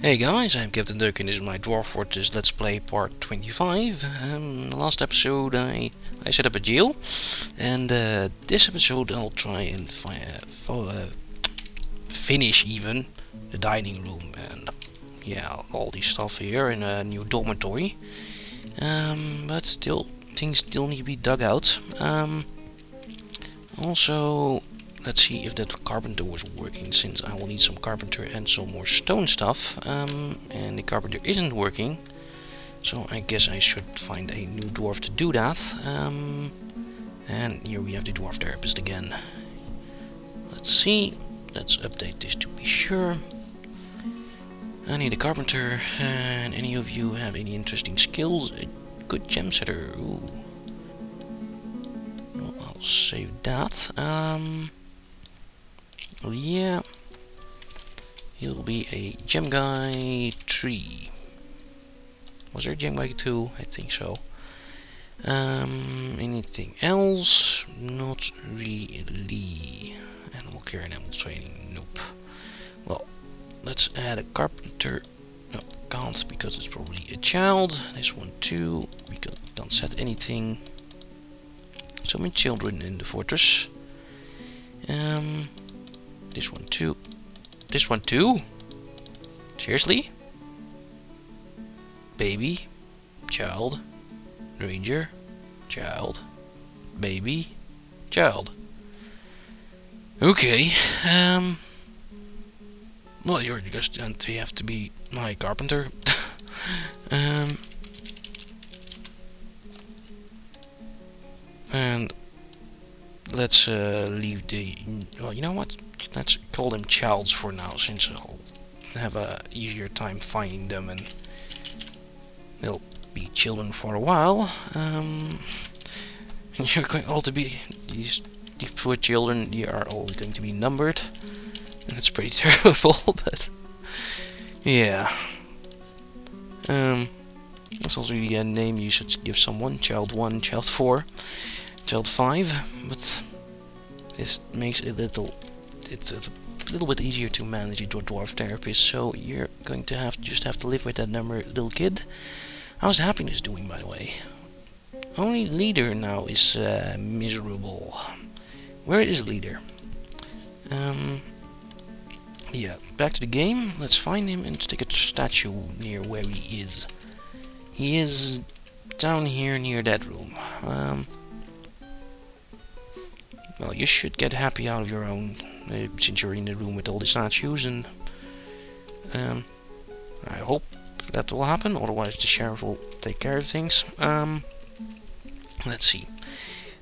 Hey guys, I'm Captain Duck and this is my Dwarf Fortress Let's Play part 25. Um, last episode I, I set up a jail and uh, this episode I'll try and fi uh, uh, finish even the dining room and yeah, all this stuff here in a new dormitory. Um, but still, things still need to be dug out. Um, also, let's see if that carpenter was working since I will need some carpenter and some more stone stuff um, and the carpenter isn't working so I guess I should find a new dwarf to do that um, and here we have the dwarf therapist again. Let's see. Let's update this to be sure. I need a carpenter and any of you have any interesting skills? A good gem setter Ooh. I'll save that um, yeah. He'll be a gem guy 3. Was there gem guy 2? I think so. Um, anything else? Not really. Animal care and animal training? Nope. Well, let's add a carpenter. No, can't because it's probably a child. This one too. We don't set anything. So many children in the fortress. Um, this one too. This one too? Seriously? Baby. Child. Ranger. Child. Baby. Child. Okay. Um. Well, you're just going to have to be my carpenter. um. And let's uh, leave the. Well, you know what? Let's call them childs for now, since I'll have a easier time finding them, and they'll be children for a while. Um, you're going all to be these, these poor children. They are all going to be numbered, and it's pretty terrible. But yeah, um, that's also the a name you should give someone: child one, child four, child five. But this makes it a little it's, it's a little bit easier to manage a dwarf therapist, so you're going to have to just have to live with that number little kid. How's happiness doing, by the way? Only leader now is uh, miserable. Where is leader? Um, yeah, back to the game. Let's find him and stick a statue near where he is. He is down here near that room. Um, well, you should get happy out of your own uh, since you're in the room with all the statues and um, I hope that will happen otherwise the sheriff will take care of things. Um, let's see.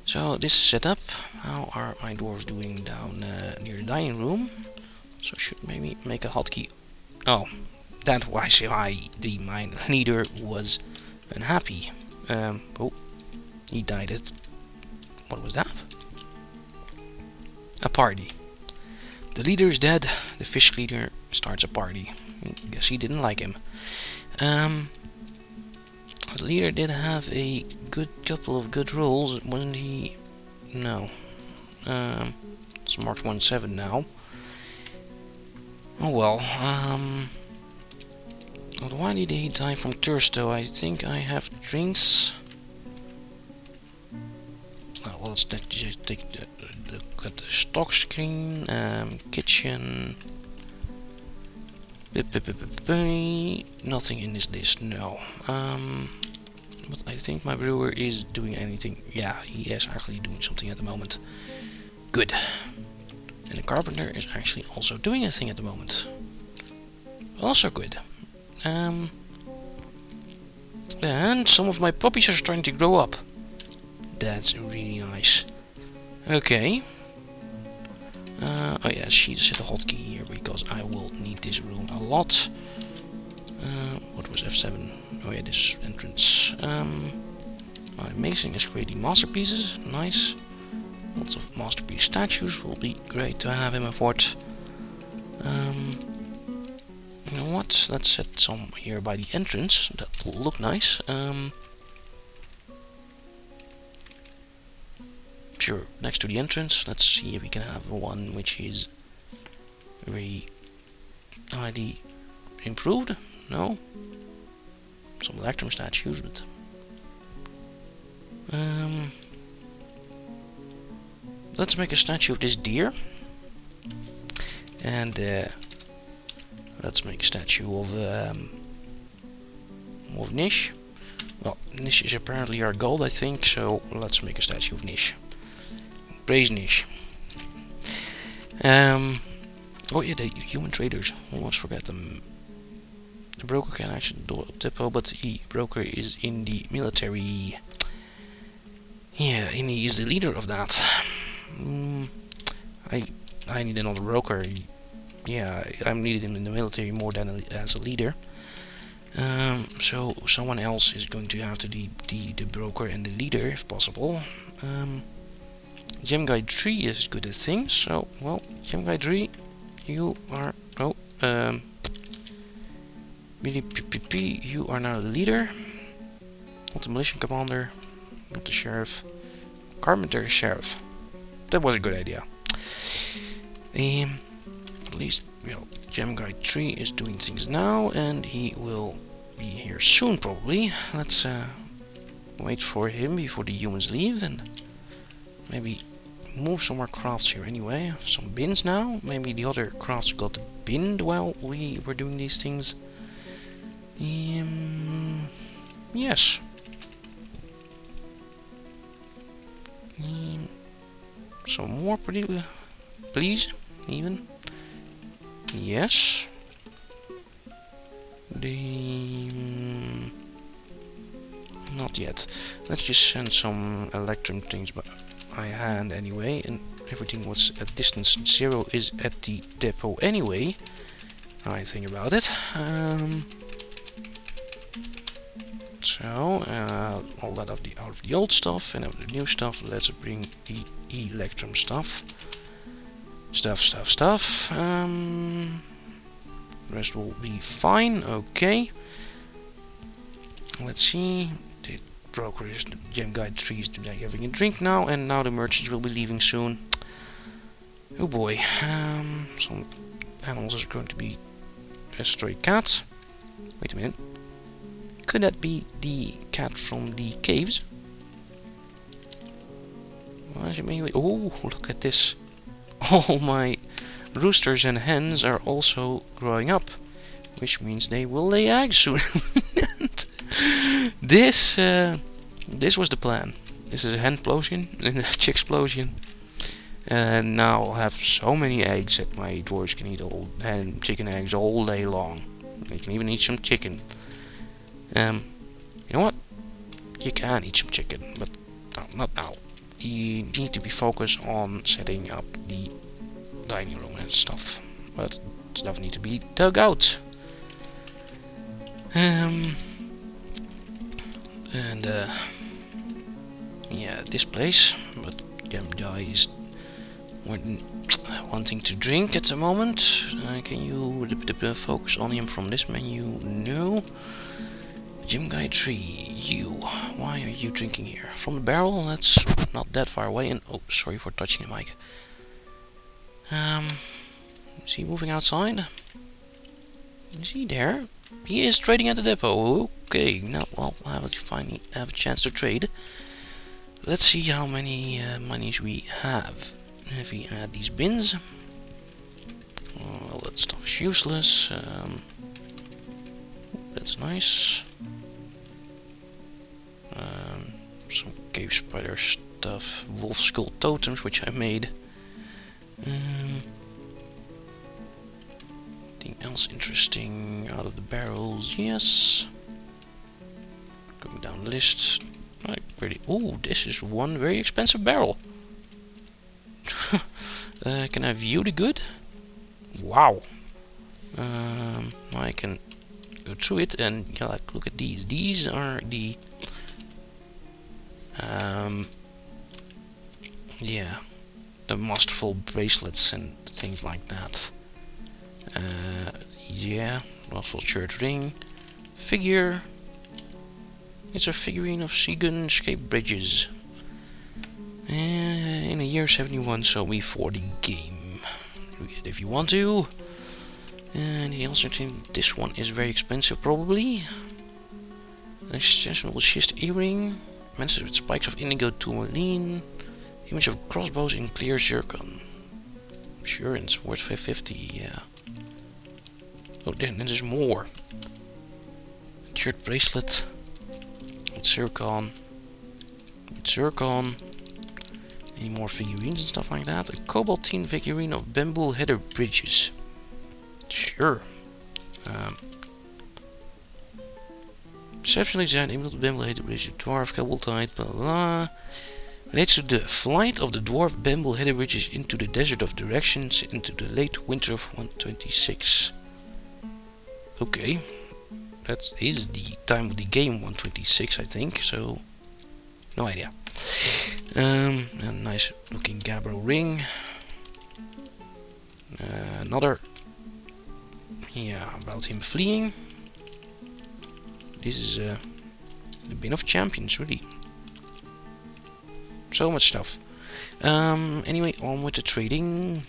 So this is set up. How are my dwarves doing down uh, near the dining room? So should maybe make a hotkey. Oh that was why the mine leader was unhappy. Um, oh he died it what was that a party the leader is dead. The fish leader starts a party. Guess he didn't like him. Um, the leader did have a good couple of good rolls, wasn't he? No. Um, it's March 1-7 now. Oh well. Um, why did he die from thirst though? I think I have drinks. Let's take the look at the stock screen, um, kitchen. Nothing in this list, no. Um, but I think my brewer is doing anything. Yeah, he is actually doing something at the moment. Good. And the carpenter is actually also doing a thing at the moment. Also good. Um, and some of my puppies are starting to grow up. That's really nice. Okay. Uh, oh yeah, she set a hotkey here because I will need this room a lot. Uh, what was F7? Oh yeah, this entrance. Um, my amazing is creating masterpieces. Nice. Lots of masterpiece statues will be great to have in my fort. Um, you know what? Let's set some here by the entrance. That will look nice. Um, next to the entrance. Let's see if we can have one which is very highly improved? No? Some Electrum statues, but... Um, let's make a statue of this deer. And uh, let's make a statue of um, of Nish. Well, Nish is apparently our gold, I think, so let's make a statue of Nish. Praise Nish. Um, oh yeah, the human traders. Almost forget them. The broker can actually do a depot, but the broker is in the military. Yeah, and he is the leader of that. Mm, I I need another broker. Yeah, I'm needed him in the military more than a, as a leader. Um, so someone else is going to have to be the, the broker and the leader if possible. Um, Gem Guy 3 is good at things, so, well, Gem Guy 3, you are, oh, um, PPP, you are now the leader. Not the militia commander, not the sheriff. Carpenter sheriff. That was a good idea. Um, at least, you know, Gem Guy 3 is doing things now, and he will be here soon, probably. Let's uh, wait for him before the humans leave, and maybe move some more crafts here anyway. Some bins now. Maybe the other crafts got binned while we were doing these things. Um, yes. Um, some more, please, even. Yes. The not yet. Let's just send some electrum things by, by hand anyway, and everything was at distance zero is at the depot anyway. I think about it. Um, so uh, all that of the out of the old stuff and of the new stuff. Let's bring the electrum stuff. Stuff, stuff, stuff. Um, rest will be fine. Okay. Let's see. The broker is the gem guide trees today having a drink now, and now the merchants will be leaving soon. Oh boy. Um, some animals are going to be a stray cat. Wait a minute. Could that be the cat from the caves? Oh, look at this all my roosters and hens are also growing up, which means they will lay eggs soon. this uh, this was the plan. This is a hen explosion and a chick explosion. And now I'll have so many eggs that my dwarves can eat all hen chicken eggs all day long. They can even eat some chicken. Um, you know what? You can eat some chicken, but no, not now you need to be focused on setting up the dining room and stuff. But stuff needs to be dug out. Um, and uh, yeah, this place. But Gemdai is wanting to drink at the moment. Uh, can you focus on him from this menu? No. Gem Guy Tree, you. Why are you drinking here? From the barrel? That's not that far away. And oh, sorry for touching the mic. Um, is he moving outside? Is he there? He is trading at the depot. Okay, now well, I have finally have a chance to trade. Let's see how many uh, monies we have. If we add these bins, well, that stuff is useless. Um, that's nice. Um, some cave spider stuff, wolf skull totems which I made. Um, anything else interesting out of the barrels? Yes. The list. Like pretty. Oh, this is one very expensive barrel. uh, can I view the good? Wow. Um, I can go through it and like, look at these. These are the um, yeah, the masterful bracelets and things like that. Uh, yeah, masterful shirt ring, figure. It's a figurine of Seagun escape bridges. Uh, in the year 71, so we for the game. If you want to, And he also think this one is very expensive, probably. Extensionable schist earring. Mentioned with spikes of indigo tourmaline. Image of crossbows in clear zircon. Sure, it's worth 550, yeah. Oh, then there's more. Shirt bracelet. With zircon. With zircon. Any more figurines and stuff like that? A cobaltite figurine of bamboo header bridges. Sure. Um, Exceptionally designed image of bamboo header bridges, dwarf, cobaltite, blah blah blah. Relates to the flight of the dwarf bamboo header bridges into the desert of directions into the late winter of 126. Okay. That is the time of the game 126 I think, so no idea. Um, a nice looking Gabbro ring. Uh, another, yeah, about him fleeing. This is uh, the bin of champions, really. So much stuff. Um, anyway, on with the trading.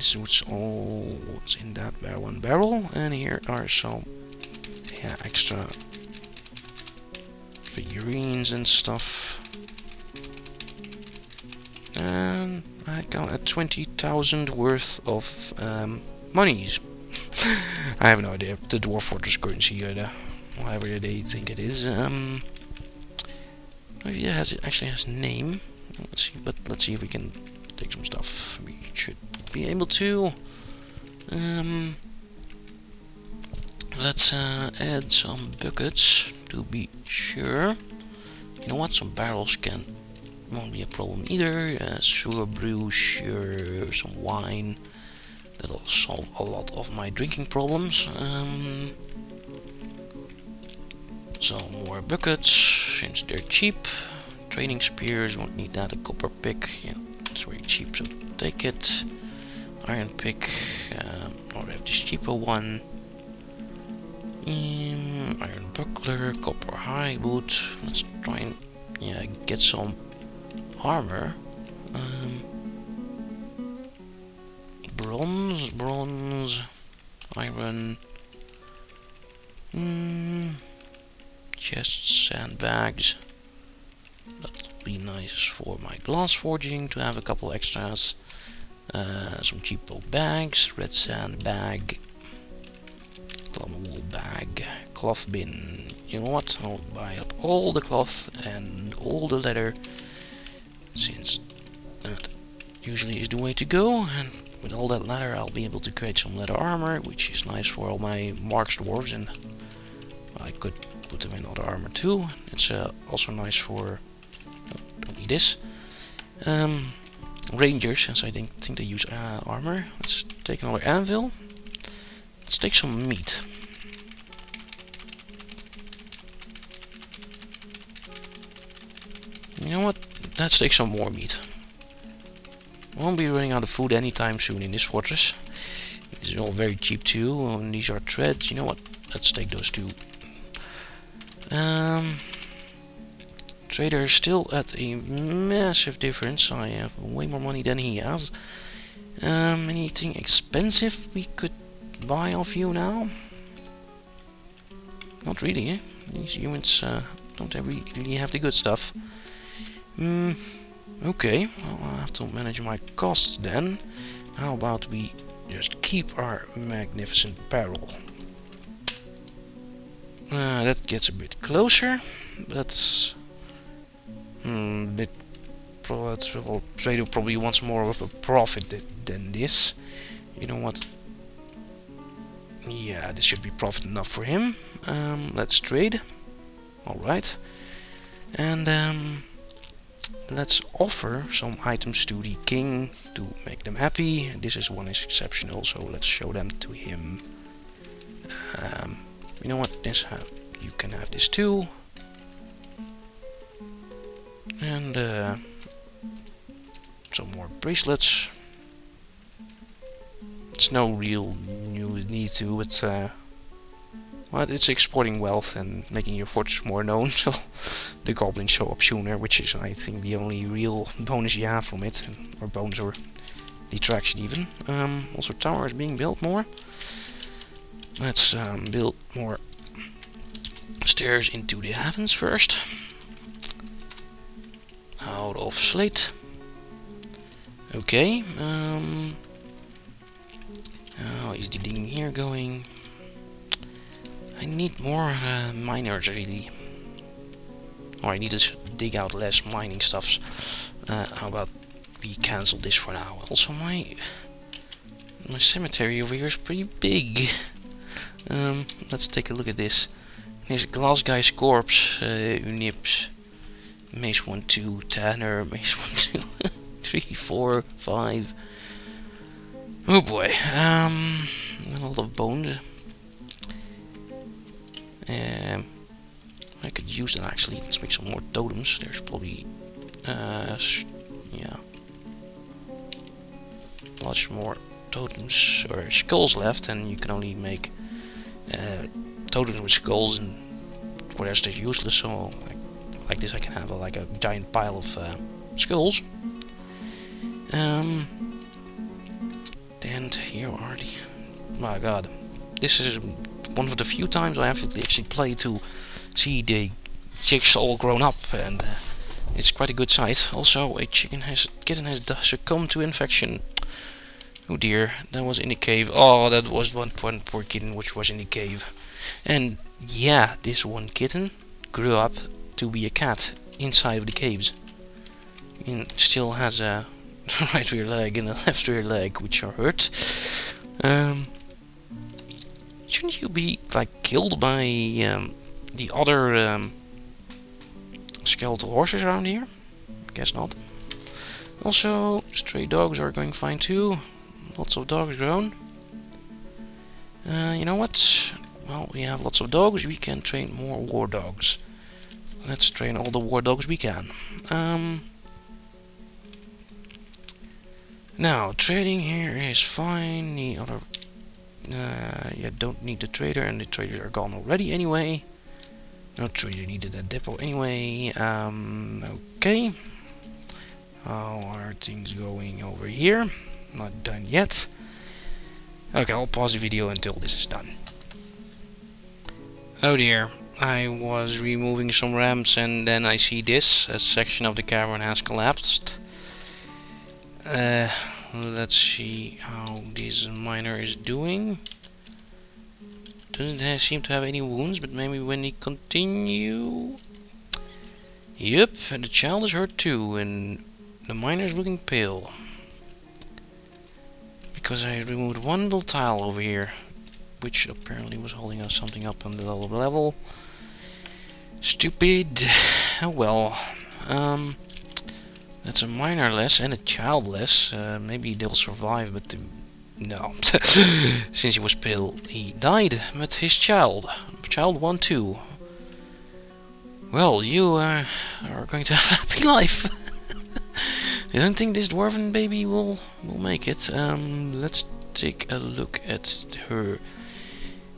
Is all what's in that barrel one barrel, and here are some yeah extra figurines and stuff. And I got a 20,000 worth of um, monies. I have no idea. The Dwarf Fortress currency, or the, whatever they think it is. Um, it has it actually has a name. Let's see, but let's see if we can take some stuff. Be able to. Um, let's uh, add some buckets to be sure. You know what? Some barrels can won't be a problem either. Uh, sugar brew, sure, some wine. That'll solve a lot of my drinking problems. Um, some more buckets, since they're cheap. Training spears, won't need that. A copper pick, it's very cheap, so take it. Iron pick, um, or have this cheaper one. Um, iron buckler, copper high boot. Let's try and yeah get some armor. Um, bronze, bronze, iron. Mm, chests, sandbags. That'll be nice for my glass forging to have a couple extras. Some cheapo bags, red sand bag, plum wool bag, cloth bin. You know what? I'll buy up all the cloth and all the leather since that usually is the way to go and with all that leather I'll be able to create some leather armor which is nice for all my marks dwarves and I could put them in other armor too it's uh, also nice for oh, don't need this um, rangers since I think, think they use uh, armor. Let's take another anvil. Let's take some meat. You know what? Let's take some more meat. Won't be running out of food anytime soon in this fortress. Are all very cheap too and these are threads you know what? Let's take those two. Um trader is still at a massive difference. I have way more money than he has. Um, anything expensive we could buy off you now? Not really, eh? These humans uh, don't really have the good stuff. Hmm, okay, well, I'll have to manage my costs then. How about we just keep our magnificent barrel? Uh, that gets a bit closer, but Hmm, it well, trader probably wants more of a profit than this. You know what? Yeah, this should be profit enough for him. Um, let's trade. Alright. And um, let's offer some items to the king to make them happy. This is one is exceptional, so let's show them to him. Um, you know what? This uh, you can have this too and uh, some more bracelets. It's no real new need to, it's uh, well, it's exporting wealth and making your fortress more known, so the goblins show up sooner, which is, I think, the only real bonus you have from it, or bonus or the attraction even. Um, also tower is being built more. Let's um, build more stairs into the heavens first. Out of slate. Okay. Um, how is the digging here going? I need more uh, miners really. Or I need to dig out less mining stuffs. Uh, how about we cancel this for now? Also my my cemetery over here is pretty big. Um, let's take a look at this. Here's Glass Guy's corpse, uh, Unips, Mace 1, 2, Tanner, Mace 1, 2, 3, 4, 5. Oh boy, um, a lot of bones. Um, I could use that actually. Let's make some more totems. There's probably, uh, yeah, much more totems or skulls left, and you can only make uh, totems with skulls, and for the rest useless. So, like, this, I can have a, like a giant pile of uh, skulls. Um, and here are the. My God, this is one of the few times I have to actually play to see the chicks all grown up, and uh, it's quite a good sight. Also, a chicken has kitten has succumbed to infection. Oh dear, that was in the cave. Oh, that was one, one poor kitten which was in the cave. And yeah, this one kitten grew up to be a cat inside of the caves. And still has a right rear leg and a left rear leg which are hurt. Um, shouldn't you be like killed by um, the other um, skeletal horses around here? Guess not. Also, stray dogs are going fine too. Lots of dogs grown. Uh, you know what? Well, we have lots of dogs. We can train more war dogs. Let's train all the war dogs we can. Um, now, trading here is fine. The other... Uh, you don't need the trader, and the traders are gone already anyway. No trader needed a depot anyway. Um, okay. How are things going over here? Not done yet. Okay, I'll pause the video until this is done. Oh dear, I was removing some ramps and then I see this. A section of the cavern has collapsed. Uh, let's see how this miner is doing. Doesn't seem to have any wounds, but maybe when he continue... Yep, and the child is hurt too, and the miner is looking pale. Because I removed one little tile over here, which apparently was holding us something up on the level. Stupid. Oh well. Um, that's a miner less and a child less. Uh, maybe they'll survive, but no. Since he was pale, he died. But his child, child 1 2. Well, you uh, are going to have a happy life. I don't think this dwarven baby will will make it. Um, let's take a look at her.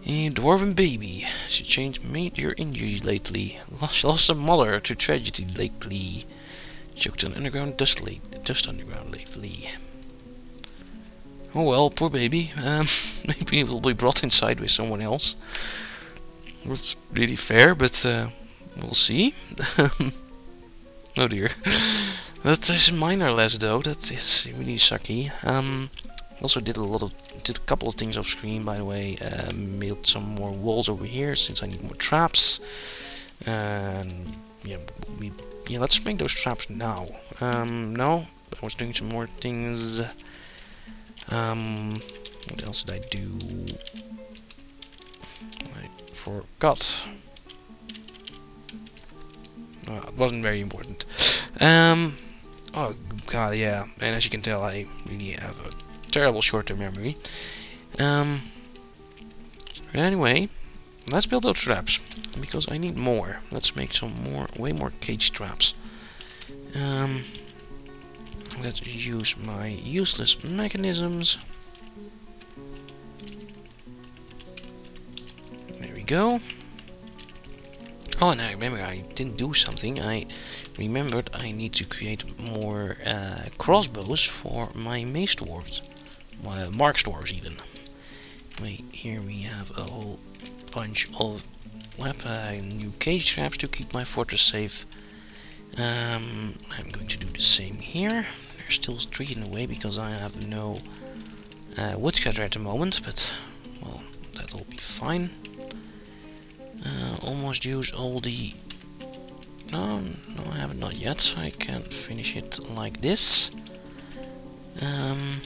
A dwarven baby. She changed major injuries lately. Lost, lost a mother to tragedy lately. Choked on underground dust late, dust underground lately. Oh well, poor baby. Um, maybe it will be brought inside by someone else. That's really fair, but uh, we'll see. oh dear. That is a minor less though, that is really sucky. Um, also did a lot of, did a couple of things off screen by the way. Uh, made some more walls over here since I need more traps. And yeah, we, yeah, let's make those traps now. Um, no, I was doing some more things. Um, what else did I do? I forgot. It wasn't very important. Um, Oh god, yeah. And as you can tell, I really have a terrible short-term memory. Um. Anyway, let's build those traps because I need more. Let's make some more, way more cage traps. Um. Let's use my useless mechanisms. There we go. Oh, and I remember I didn't do something. I remembered I need to create more uh, crossbows for my mace dwarves. My mark dwarves, even. Wait, here we have a whole bunch of weapon, new cage traps to keep my fortress safe. Um, I'm going to do the same here. There's still three in the way because I have no uh, woodcutter at the moment, but well, that'll be fine. Uh, almost used all the... No, no, I haven't not yet. I can finish it like this. Um,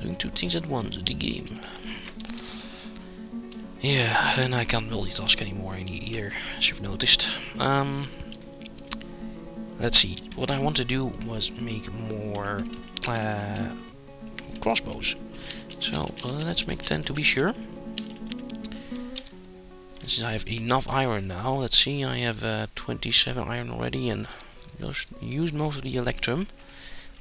doing two things at once, the game. Yeah, and I can't multitask anymore either, as you've noticed. Um, let's see. What I want to do was make more uh, crossbows. So let's make 10 to be sure. Since I have enough iron now, let's see, I have uh, 27 iron already and just used most of the electrum.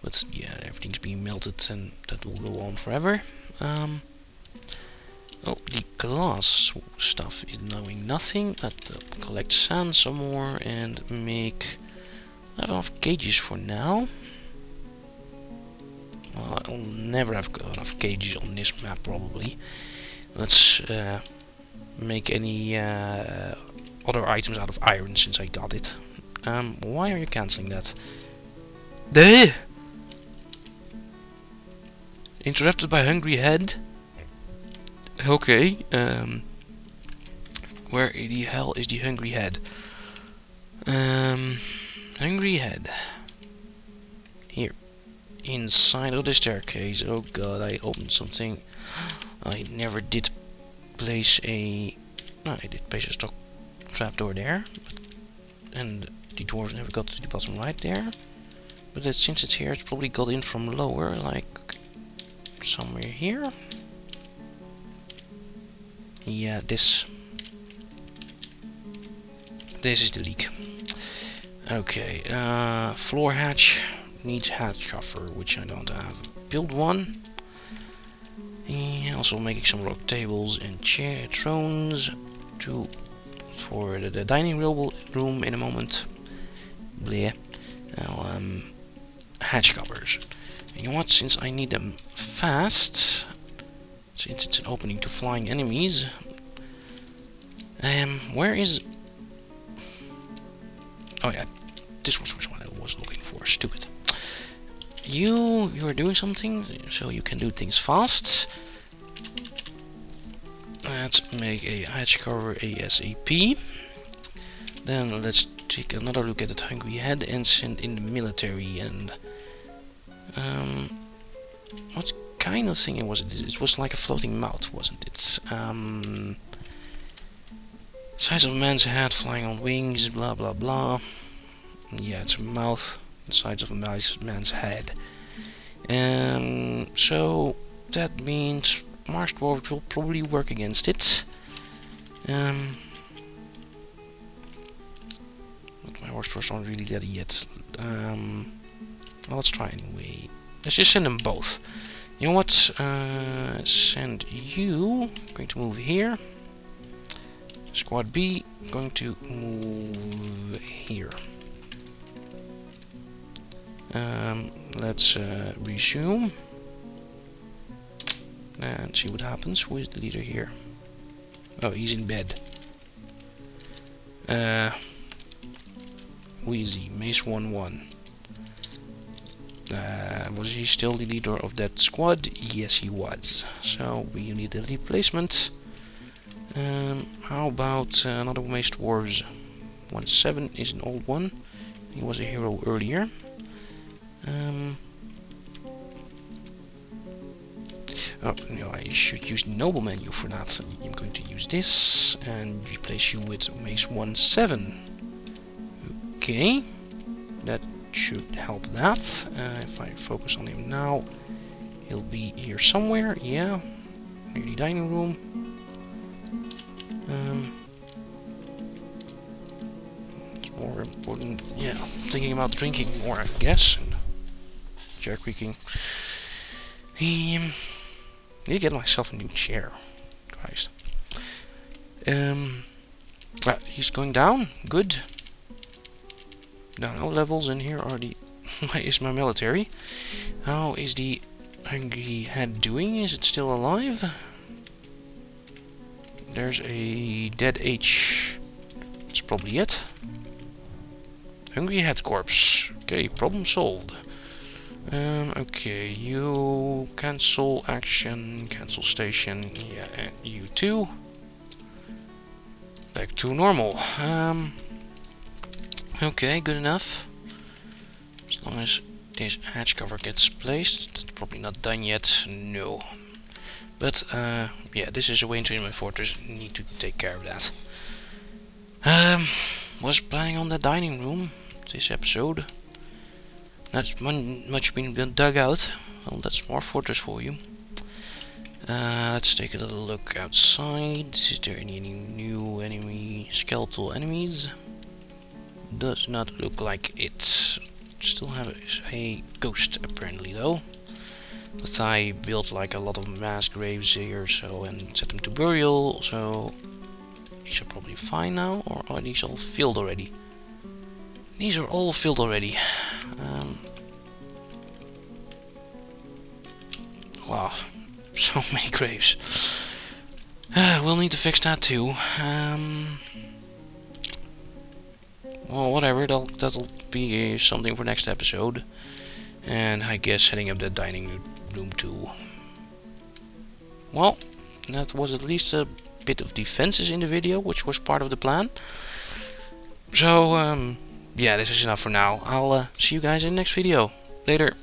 But yeah, everything's being melted and that will go on forever. Um, oh, the glass stuff is knowing nothing. Let's uh, collect sand some more and make enough cages for now. Well, I'll never have enough cages on this map probably. Let's uh, make any uh, other items out of iron since I got it. Um, why are you cancelling that? Duh! Interrupted by Hungry Head? Okay, um... Where the hell is the Hungry Head? Um... Hungry Head. Here. Inside of the staircase. Oh god, I opened something. I never did place a... No, I did place a stock trapdoor there. and the dwarves never got to the bottom right there. But since it's here, it's probably got in from lower, like somewhere here. Yeah, this. This is the leak. Okay, uh, floor hatch needs hatch cover, which I don't have. Build one. Also making some rock tables and chair thrones to for the, the dining room in a moment. Bleh. Now, um, hatch covers. You know what? Since I need them fast, since it's an opening to flying enemies, um, where is? Oh yeah, this was which one I was looking for. Stupid. You, you are doing something, so you can do things fast. Let's make a hatch cover ASAP. Then let's take another look at the tank we had and send in the military and um, what kind of thing it was it? It was like a floating mouth, wasn't it? Um, size of a man's head, flying on wings, blah blah blah. Yeah, it's a mouth the size of a man's head. Um, so that means Marks Dwarves will probably work against it. Um, but my horse dwarves aren't really dead yet. Um, well, let's try anyway. Let's just send them both. You know what? Uh, send you. I'm going to move here. Squad B. Going to move here. Um, let's uh, resume and see what happens. Is the leader here? Oh, he's in bed. Uh, who is he? Mace 1-1. Uh, was he still the leader of that squad? Yes, he was. So we need a replacement. Um, how about uh, another Mace Wars? 1-7 is an old one. He was a hero earlier. Um, oh, no, I should use Noble Menu for that. I'm going to use this and replace you with Mace 1-7. Okay, that should help that. Uh, if I focus on him now, he'll be here somewhere. Yeah, near the dining room. Um, it's more important. Yeah, thinking about drinking more, I guess. And jerk creaking. Um, need to get myself a new chair. Christ. Um. Ah, he's going down. Good. No levels in here are the... is my military. How is the Hungry Head doing? Is it still alive? There's a dead H. That's probably it. Hungry Head Corpse. Okay, problem solved. Um, okay, you cancel action, cancel station, yeah, and you too. Back to normal. Um, okay, good enough. As long as this hatch cover gets placed. That's probably not done yet, no. But, uh, yeah, this is a way into my fortress, need to take care of that. Um, was planning on the dining room this episode. Not much been dug out. Well, that's more fortress for you. Uh, let's take a little look outside. Is there any, any new enemy, skeletal enemies? Does not look like it. Still have a, ghost apparently though. But I built like a lot of mass graves here, so and set them to burial. So these are probably fine now, or are these all filled already? These are all filled already. Um, wow, so many graves. Uh, we'll need to fix that too. Um, well, whatever, that'll, that'll be something for next episode. And I guess setting up the dining room too. Well, that was at least a bit of defenses in the video, which was part of the plan. So, um, yeah, this is enough for now. I'll uh, see you guys in the next video. Later.